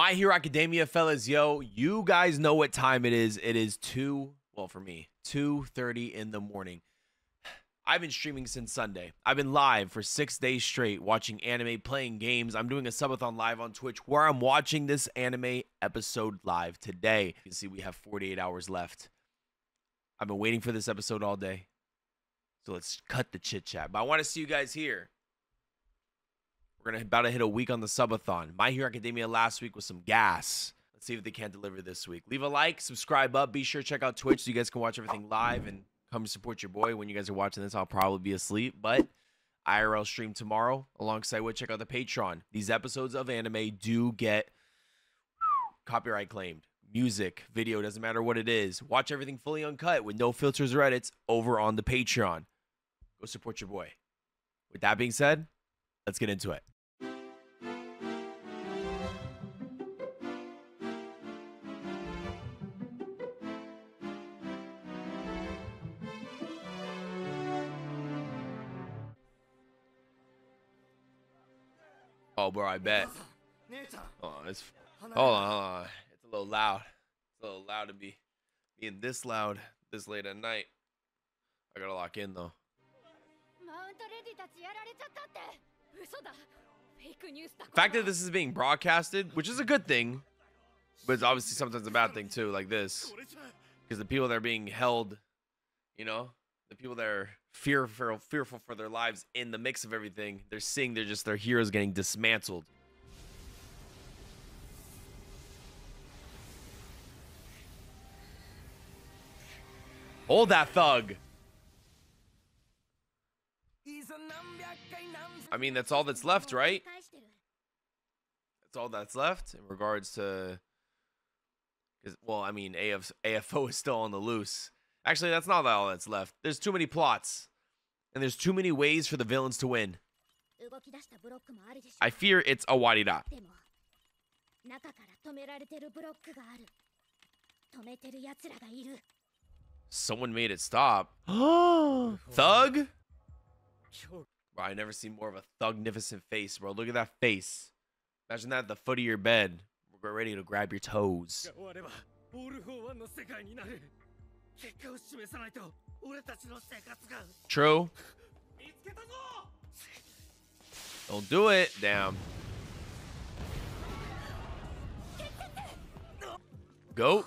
My Hero Academia, fellas, yo, you guys know what time it is. It is 2, well, for me, 2.30 in the morning. I've been streaming since Sunday. I've been live for six days straight, watching anime, playing games. I'm doing a subathon live on Twitch where I'm watching this anime episode live today. You can see we have 48 hours left. I've been waiting for this episode all day. So let's cut the chit chat. But I want to see you guys here. We're gonna about to hit a week on the subathon. My Hero Academia last week was some gas. Let's see if they can't deliver this week. Leave a like, subscribe up. Be sure to check out Twitch so you guys can watch everything live and come support your boy. When you guys are watching this, I'll probably be asleep, but IRL stream tomorrow alongside with check out the Patreon. These episodes of anime do get copyright claimed. Music, video, doesn't matter what it is. Watch everything fully uncut with no filters or edits over on the Patreon. Go support your boy. With that being said, let's get into it. Oh, bro, I bet. Oh, it's hold on, hold on. It's a little loud. It's a little loud to be being this loud this late at night. I gotta lock in though. The fact that this is being broadcasted, which is a good thing, but it's obviously sometimes a bad thing too, like this. Because the people that are being held, you know, the people that are fearful fearful for their lives in the mix of everything, they're seeing they're just their heroes getting dismantled. Hold that thug. I mean, that's all that's left, right? That's all that's left in regards to. Well, I mean, AF, AFO is still on the loose. Actually, that's not all that's left. There's too many plots, and there's too many ways for the villains to win. I fear it's a Awarida. Someone made it stop. Thug? Bro, I never seen more of a thugnificent face, bro. Look at that face. Imagine that at the foot of your bed. We're ready to grab your toes. 終わればオール・フォー・ワンの世界になる結果を示さないと俺たちの生活が True. 見つけたぞ Don't do it. Damn. Go.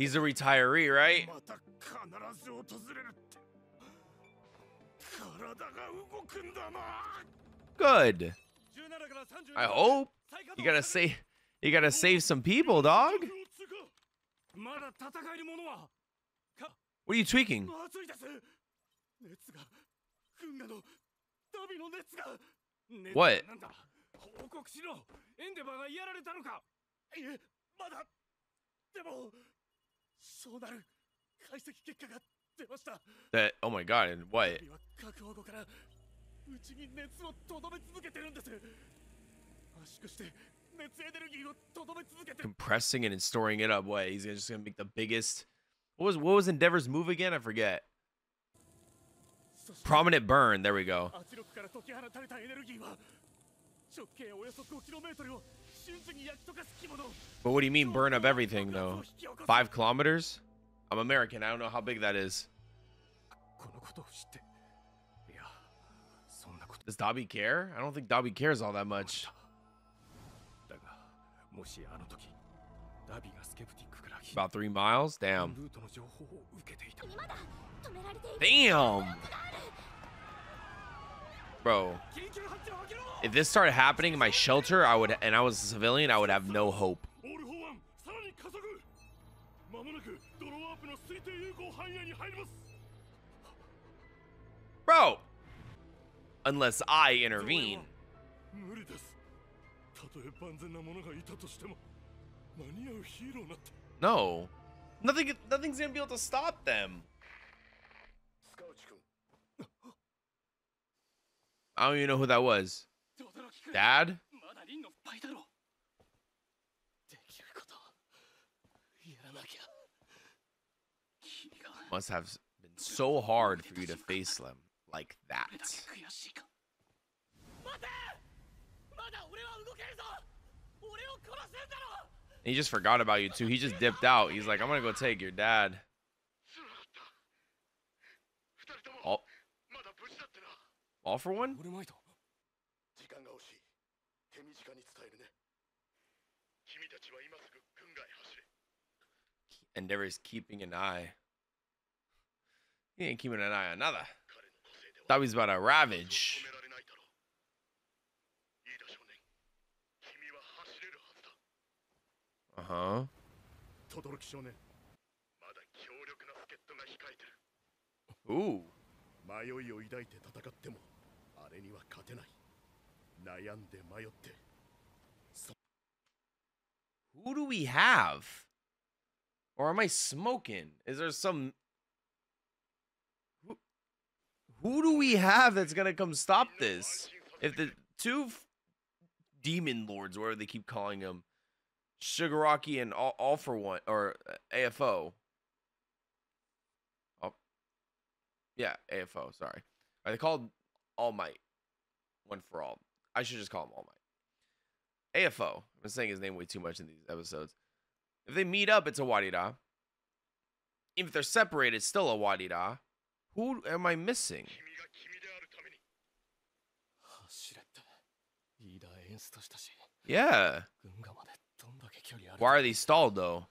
He's a retiree, right? Good. I hope. You gotta save you gotta save some people, dog. What are you tweaking? What? That oh my god, and what? Compressing it and storing it up. What? He's just gonna make the biggest. What was what was Endeavor's move again? I forget. Prominence burn. There we go. But what do you mean burn up everything though? Five kilometers? I'm American. I don't know how big that is. Does Dabi care? I don't think Dabi cares all that much. About three miles? Damn. Damn! Bro. If this started happening in my shelter, I would, and I was a civilian, I would have no hope. Bro! Unless I intervene. No. Nothing, nothing's gonna be able to stop them. I don't even know who that was. Dad? Must have been so hard for you to face them like that. And he just forgot about you too. He just dipped out. He's like, I'm gonna go take your dad. Offer one? And there is keeping an eye. He ain't keeping an eye on another. Thought he was about a ravage. Uh huh. Ooh. 迷いを抱いて戦ってもあれには勝てない悩んで迷って Who do we have? Or am I smoking? Is there some. Who, who do we have that's gonna come stop this? If the two f- demon lords, whatever they keep calling them, Shigaraki and All, All for One, or uh, AFO. Yeah, AFO. Sorry, they called All Might one for all. I should just call him All Might. AFO. I've been saying his name way too much in these episodes. If they meet up, it's a Wadida. Even if they're separated, it's still a Wadida. Who am I missing? Yeah. Why are they stalled though?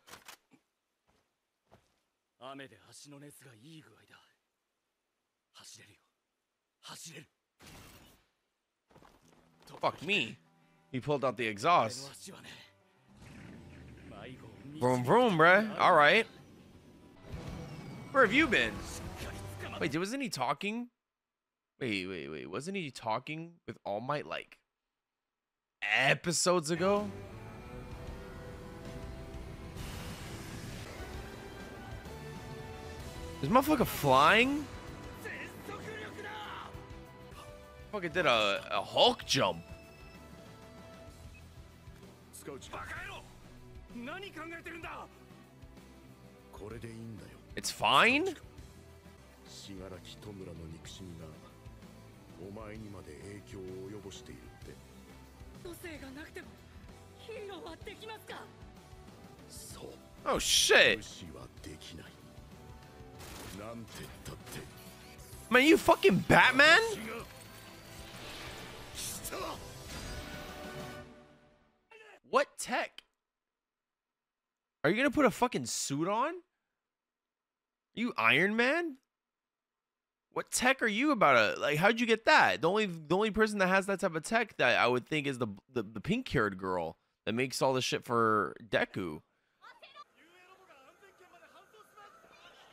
Fuck me. He pulled out the exhaust. Vroom vroom, bruh. All right. Where have you been? Wait, wasn't he talking? Wait, wait, wait. Wasn't he talking with All Might like episodes ago? Is motherfucker flying? Fucking did a, a Hulk jump. 使うバカ野郎何考えてるんだこれでいいんだよ It's fine? 信楽戸村の憎しみがお前にまで影響を及ぼしているって母性がなくてもヒーローはできますかそう Oh shit. 無視はできないなんてったって Man, you fucking Batman? What tech? Are you gonna put a fucking suit on? You Iron Man? What tech are you about to like? How'd you get that? The only the only person that has that type of tech that I would think is the the, the pink haired girl that makes all the shit for Deku.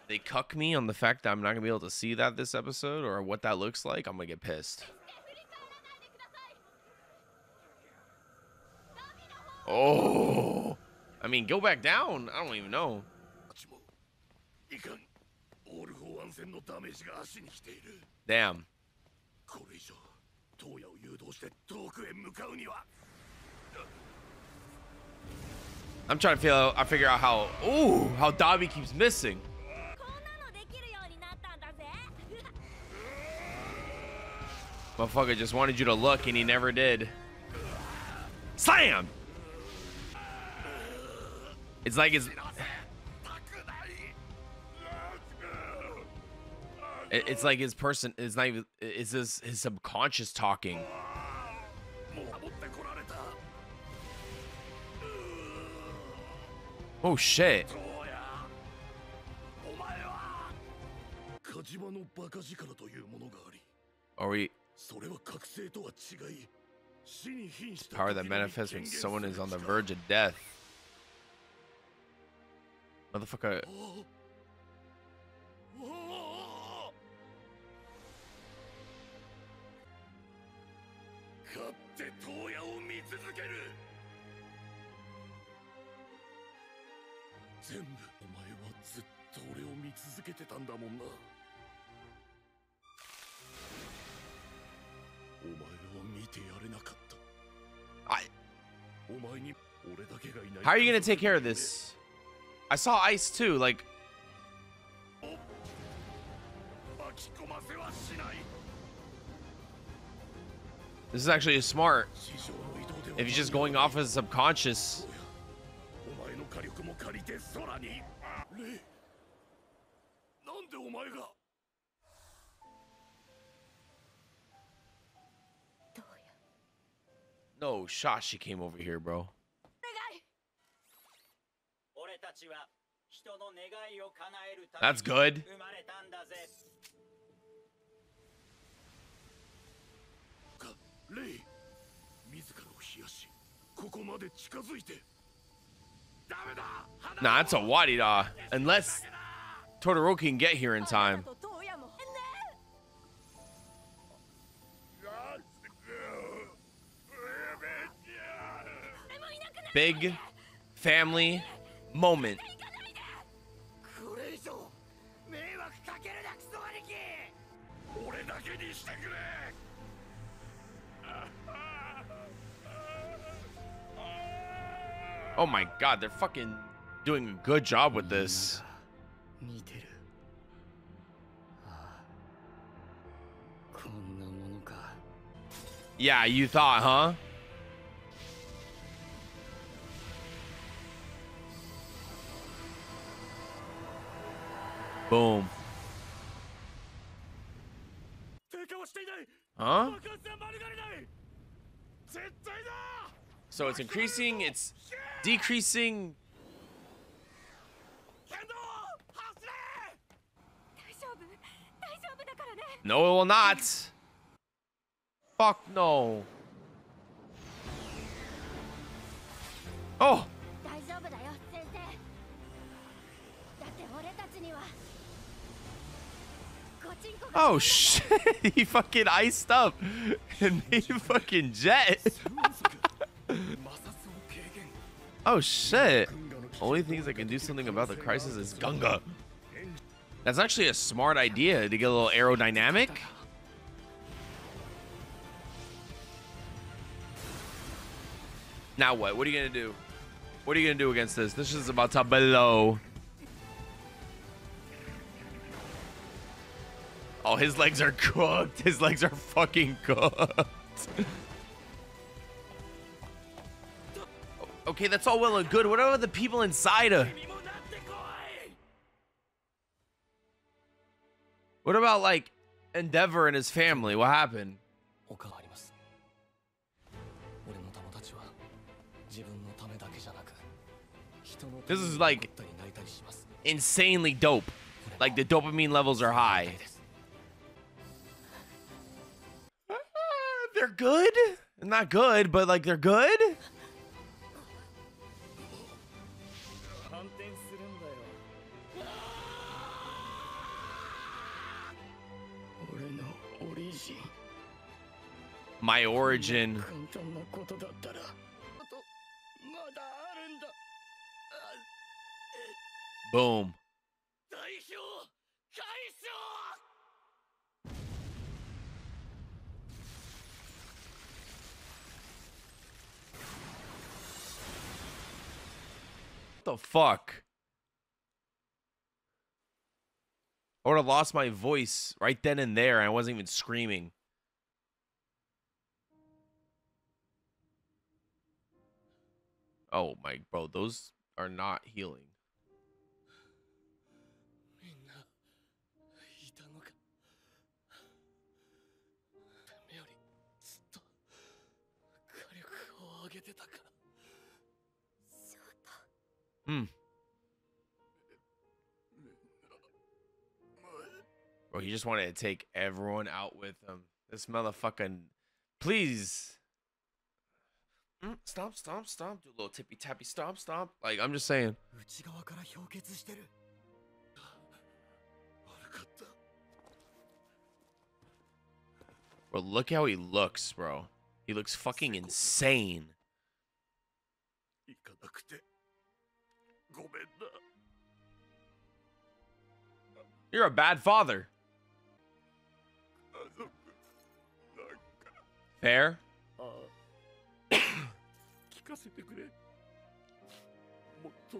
They cuck me on the fact that I'm not gonna be able to see that this episode or what that looks like. I'm gonna get pissed. Oh. I mean, go back down. I don't even know. Damn. I'm trying to figure out, I figure out how, ooh, how Dabi keeps missing. Motherfucker just wanted you to look and he never did. Slam! It's like it's. It's like his person. is not even. It's his his subconscious talking. Oh shit. Are we? It's power that manifests when someone is on the verge of death. Motherfucker. How are you gonna take care of this? I saw ice too, like... This is actually smart. If he's just going off his subconscious. No, Shashi came over here, bro. That's good. Nah, it's a Wadida. Unless Todoroki can get here in time. Big family moment. god, they're fucking doing a good job with this. Yeah, you thought, huh? Boom. Huh? So it's increasing its Decreasing. No, it will not. Fuck no. Oh. Oh shit, he fucking iced up and made a fucking jet. Oh shit! Only things that can do something about the crisis is Gunga. That's actually a smart idea to get a little aerodynamic. Now what? What are you gonna do? What are you gonna do against this? This is about to blow. Oh, his legs are cooked. His legs are fucking cooked. okay? That's all well and good. What about the people inside her? What about, like, Endeavor and his family? What happened? This is, like, insanely dope. Like, the dopamine levels are high. they're good. Not good, but, like, they're good. my origin. Boom. What the fuck? I would have lost my voice right then and there. I wasn't even screaming. Oh my bro, those are not healing. Hmm. Bro, he just wanted to take everyone out with him. This motherfucking. Please. Mm, stomp, stomp, stomp. Do a little tippy tappy stomp, stomp. Like, I'm just saying. Bro, look how he looks, bro. He looks fucking insane. You're a bad father. Fair. かせてくれ。もっと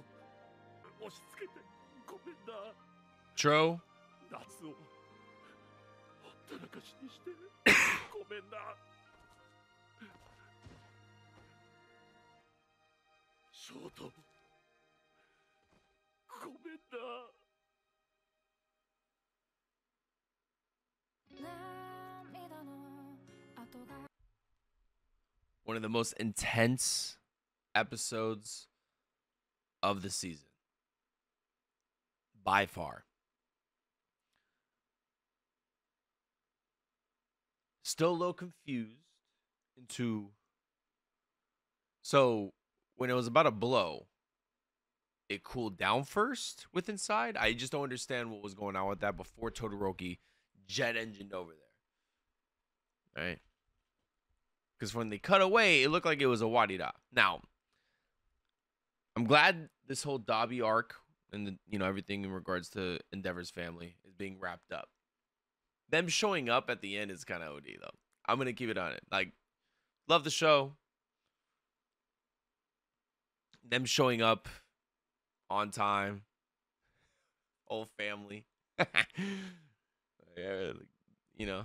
押し付けて。ごめんな。Tro 夏をほったらかしにして。ごめんな。ショートごめんな。one of the most intense episodes of the season. By far. Still a little confused into. So, when it was about to blow, it cooled down first with inside. I just don't understand what was going on with that before Todoroki jet engined over there. Right? Because when they cut away, it looked like it was a Wadida. Now, I'm glad this whole Dabi arc and the, you know everything in regards to Endeavor's family is being wrapped up. Them showing up at the end is kind of OD though. I'm gonna keep it on it. Like, love the show. Them showing up on time, whole family. you know,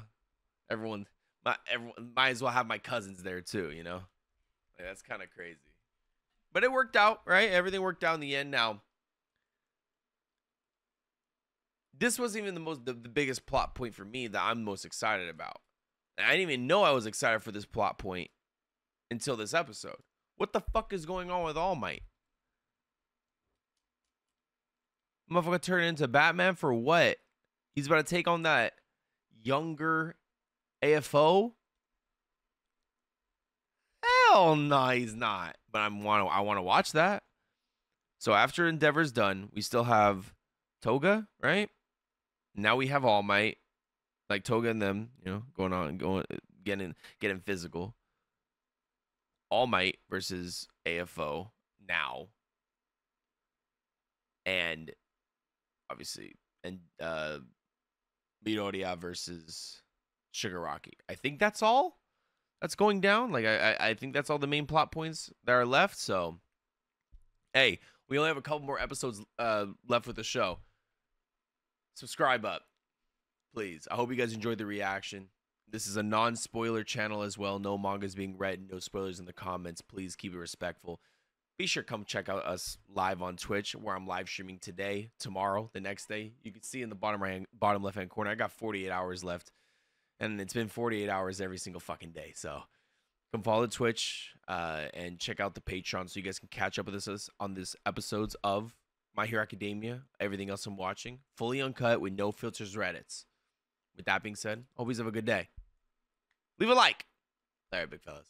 everyone, my everyone might as well have my cousins there too. You know, like, that's kind of crazy. But it worked out, right? Everything worked out in the end. Now, this wasn't even the most the, the biggest plot point for me that I'm most excited about. And I didn't even know I was excited for this plot point until this episode. What the fuck is going on with All Might? Motherfucker turned into Batman for what? He's about to take on that younger AFO? Hell no, he's not. But I'm want I want to watch that. So after Endeavor's done, we still have Toga, right? Now we have All Might, like Toga and them, you know, going on, going, getting, getting physical. All Might versus AFO now, and obviously, and uh, Midoriya versus Shigaraki. I think that's all that's going down. Like I, I, think that's all the main plot points that are left. So, hey, we only have a couple more episodes uh, left with the show. Subscribe up, please. I hope you guys enjoyed the reaction. This is a non-spoiler channel as well. No mangas being read, no spoilers in the comments. Please keep it respectful. Be sure to come check out us live on Twitch, where I'm live streaming today, tomorrow, the next day. You can see in the bottom right, bottom left hand corner. I got 48 hours left, and it's been 48 hours every single fucking day. So come follow Twitch uh, and check out the Patreon so you guys can catch up with us on this episodes of My Hero Academia. Everything else I'm watching, fully uncut with no filters, Reddits. With that being said, always have a good day. Leave a like. All right, big fellas.